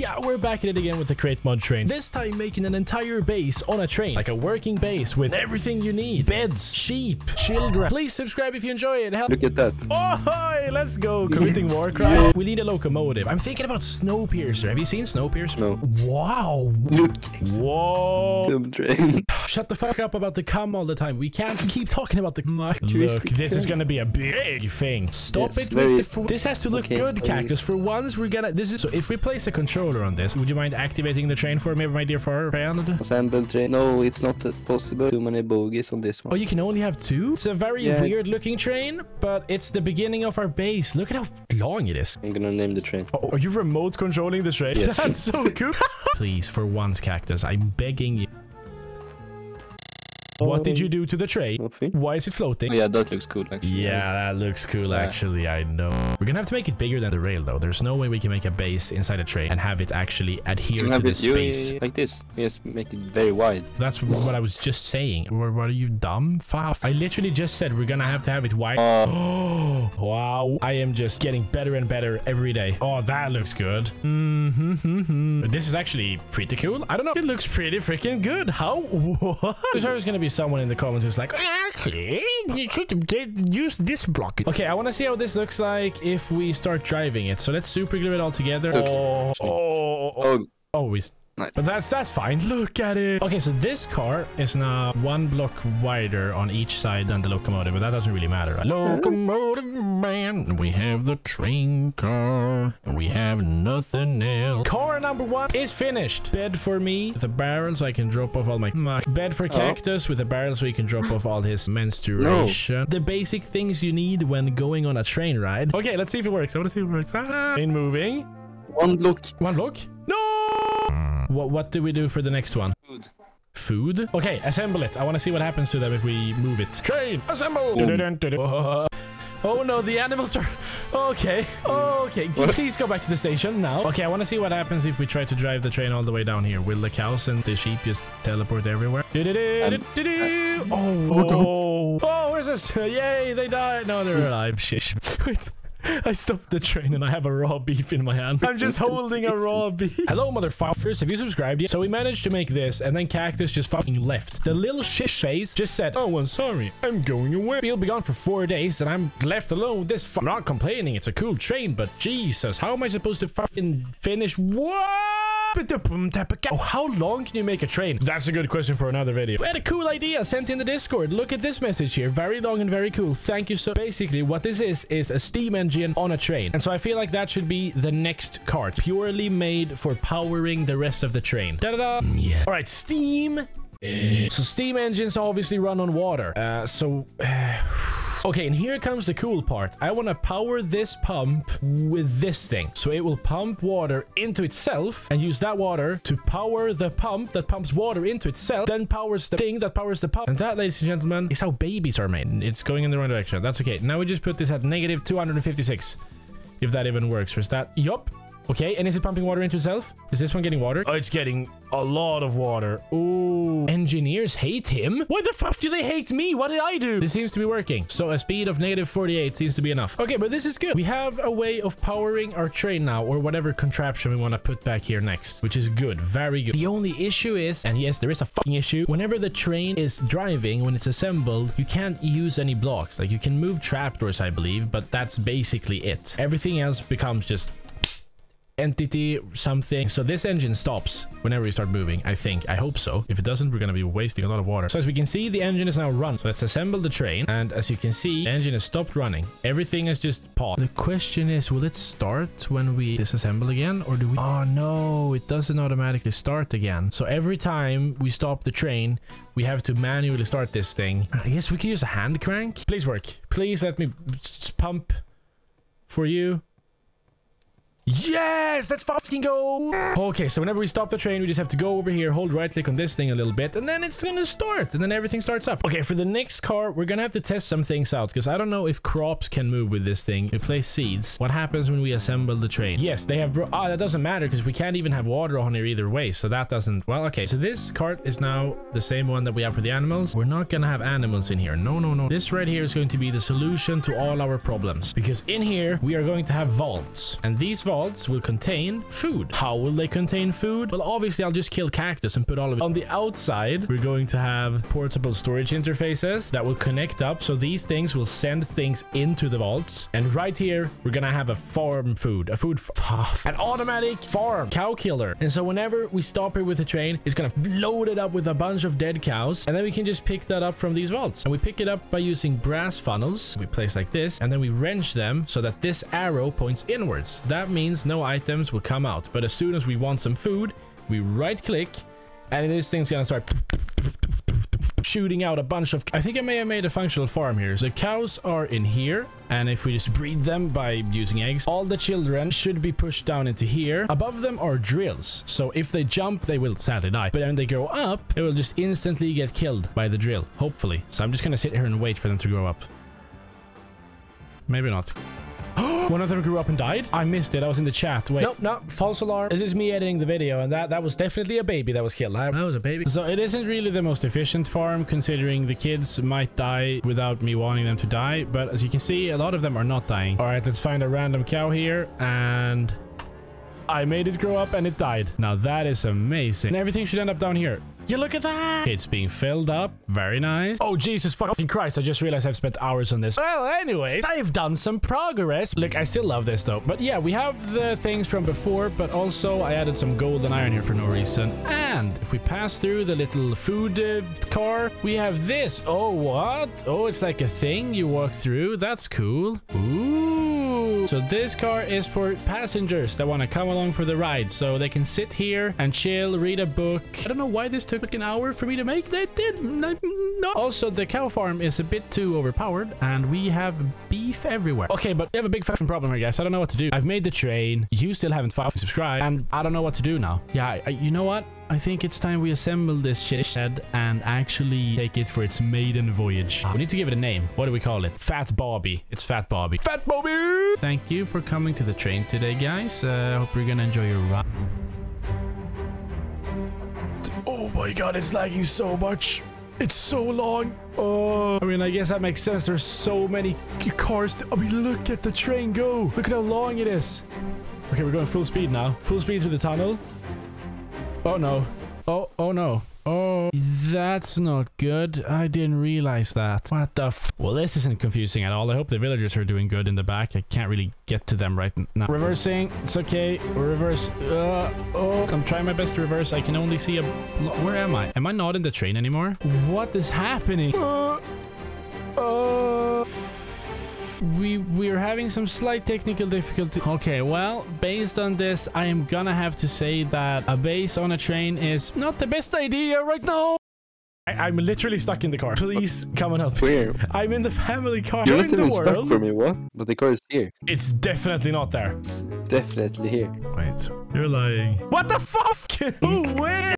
Yeah, we're back at it again with the Create Mod train. This time making an entire base on a train. Like a working base with everything you need. Beds, sheep, children. Please subscribe if you enjoy it. Help. Look at that. Oh, hi, let's go. Committing war crimes. We need a locomotive. I'm thinking about Snowpiercer. Have you seen Snowpiercer? No. Wow. Look. Whoa. Dumb train. Shut the fuck up about the cum all the time. We can't keep talking about the Look, this is gonna be a big thing. Stop Yes, it with the... This has to look Okay, good, sorry. Cactus. For once, we're gonna... This is... So if we place a controller on this, would you mind activating the train for me, my dear friend? Assemble train. No, it's not possible. Too many bogies on this Oh, one. you can only have two? It's a very Yeah. weird looking train, but it's the beginning of our base. Look at how long it is. I'm gonna name the train. Oh, are you remote controlling the train? Yes. That's so cool. Please, for once, Cactus, I'm begging you. What did you do to the train? Nothing. Why is it floating? Oh, yeah, that looks cool actually. Yeah, that looks cool Yeah. actually, I know. We're gonna have to make it bigger than the rail though. There's no way we can make a base inside a train and have it actually You adhere can to have the it you, space. like this. Yes, make it very wide. That's what I was just saying. What, what are you dumb? Fuck. I literally just said we're gonna have to have it wide. Uh, Oh, wow. I am just getting better and better every day. Oh, that looks good. Mm-hmm. This is actually pretty cool. I don't know. It looks pretty freaking good. How? What? There's always going to be someone in the comments who's like, actually, you should use this block. Okay, I want to see how this looks like if we start driving it. So let's super glue it all together. Okay. Oh, oh, oh, oh, oh, we nice. but that's that's fine. Look at it. Okay, so this car is now one block wider on each side than the locomotive, but that doesn't really matter. Right? Locomotive man, we have the train car, and we have nothing else. Car number one is finished. Bed for me with a barrel so I can drop off all my muck. Bed for Cactus with a barrel so he can drop off all his menstruation. The basic things you need when going on a train ride. Okay, let's see if it works. I want to see if it works. Ah, train moving. One block. One block. No! What, what do we do for the next one? Good. Food? Okay, assemble it. I want to see what happens to them if we move it. Train, assemble! Boom. Oh, oh no, the animals are... Okay, okay. What? Please go back to the station now. Okay, I want to see what happens if we try to drive the train all the way down here. Will the cows and the sheep just teleport everywhere? Du-du-du-du-du-du. Oh, oh, where's this? Yay, they died. No, they're alive. Shit. I stopped the train and I have a raw beef in my hand. I'm just holding a raw beef. Hello, Mother motherfuckers. Have you subscribed yet? So we managed to make this and then Cactus just fucking left. The little shish face just said, Oh, I'm sorry. I'm going away. He'll be gone for four days and I'm left alone with this. Fu- I'm not complaining. It's a cool train, but Jesus, how am I supposed to fucking finish? What? Oh, how long can you make a train? That's a good question for another video. We had a cool idea sent in the Discord. Look at this message here. Very long and very cool. Thank you so Basically, what this is, is a steam engine on a train. And so I feel like that should be the next cart. Purely made for powering the rest of the train. Da-da-da. Yeah. All right, steam so steam engines obviously run on water. Uh, so... Okay, and here comes the cool part. I want to power this pump with this thing. So it will pump water into itself and use that water to power the pump that pumps water into itself, then powers the thing that powers the pump. And that, ladies and gentlemen, is how babies are made. It's going in the wrong direction. That's okay. Now we just put this at negative 256. If that even works. Or is that? Yup. Okay, and is it pumping water into itself? Is this one getting water? Oh, it's getting a lot of water. Ooh. Engineers hate him? Why the fuck do they hate me? What did I do? This seems to be working. So a speed of negative 48 seems to be enough. Okay, but this is good. We have a way of powering our train now, or whatever contraption we want to put back here next, which is good. Very good. The only issue is, and yes, there is a fucking issue, whenever the train is driving, when it's assembled, you can't use any blocks. Like, you can move trapdoors, I believe, but that's basically it. Everything else becomes just entity something. So this engine stops whenever we start moving i think. I hope so. If it doesn't we're gonna be wasting a lot of water. So as we can see the engine is now run. So let's assemble the train. And as you can see the engine has stopped running. Everything is just paused. The question is will it start when we disassemble again? Or do we? Oh no it doesn't automatically start again. So every time we stop the train we have to manually start this thing. I guess we can use a hand crank. Please work. Please let me pump for you Yes, let's fucking go. Okay, so whenever we stop the train, we just have to go over here, hold right click on this thing a little bit, and then it's gonna start, and then everything starts up. Okay, for the next car, we're gonna have to test some things out, because I don't know if crops can move with this thing. We place seeds. What happens when we assemble the train? Yes, they have... Ah, that doesn't matter, because we can't even have water on here either way, so that doesn't... Well, okay, so this cart is now the same one that we have for the animals. We're not gonna have animals in here. No, no, no. This right here is going to be the solution to all our problems, because in here, we are going to have vaults, and these vaults vaults will contain food. How will they contain food? Well, obviously, I'll just kill cactus and put all of it on the outside. We're going to have portable storage interfaces that will connect up. So these things will send things into the vaults. And right here, we're going to have a farm food, a food, an automatic farm cow killer. And so whenever we stop here with a train, it's going to load it up with a bunch of dead cows. And then we can just pick that up from these vaults. And we pick it up by using brass funnels. We place like this, and then we wrench them so that this arrow points inwards. That means no items will come out. But as soon as we want some food, we right click, and this thing's gonna start shooting out a bunch of i think i may have made a functional farm here. So cows are in here and if we just breed them by using eggs all the children should be pushed down into here. Above them are drills. So if they jump they will sadly die. But when they grow up they will just instantly get killed by the drill hopefully. So i'm just gonna sit here and wait for them to grow up. Maybe not one of them grew up and died? I missed it. I was in the chat. Wait. Nope, no. False alarm. This is me editing the video, and that, that was definitely a baby that was killed. I, that was a baby. So it isn't really the most efficient farm, considering the kids might die without me wanting them to die. But as you can see, a lot of them are not dying. All right, let's find a random cow here, and... I made it grow up and it died. Now that is amazing. And everything should end up down here. You look at that. It's being filled up. Very nice. Oh, Jesus fucking Christ. I just realized I've spent hours on this. Well, anyways, I've done some progress. Look, I still love this though. But yeah, we have the things from before, but also I added some gold and iron here for no reason. And if we pass through the little food uh, car, we have this. Oh, what? Oh, it's like a thing you walk through. That's cool. Ooh. So this car is for passengers that want to come along for the ride. So they can sit here and chill, read a book. I don't know why this took like an hour for me to make. That did not. Also, the cow farm is a bit too overpowered and we have beef everywhere. Okay, but we have a big fucking problem here, guys. I don't know what to do. I've made the train. You still haven't subscribed and I don't know what to do now. Yeah, I, I, you know what? I think it's time we assemble this shit shed and actually take it for its maiden voyage. We need to give it a name. What do we call it? Fat Bobby. It's Fat Bobby. Fat Bobby! Thank you for coming to the train today, guys. I uh, hope you're gonna enjoy your ride. Oh my god, it's lagging so much. It's so long. Oh, I mean, I guess that makes sense. There's so many cars. To, I mean, look at the train go. Look at how long it is. Okay, we're going full speed now. Full speed through the tunnel. Oh no. Oh, oh no. Oh, that's not good. I didn't realize that. What the f- Well, this isn't confusing at all. I hope the villagers are doing good in the back. I can't really get to them right now. Reversing. It's okay. Reverse. Uh, oh, I'm trying my best to reverse. I can only see a... Where am I? Am I not in the train anymore? What is happening? Uh, we we're having some slight technical difficulty okay well based on this i am gonna have to say that a base on a train is not the best idea right now I, am literally stuck in the car. Please come and help. Where? I'm in the family car. You're in not the even world. stuck for me, what? But the car is here. It's definitely not there. It's definitely here. Wait. You're lying. What the fuck? Who where?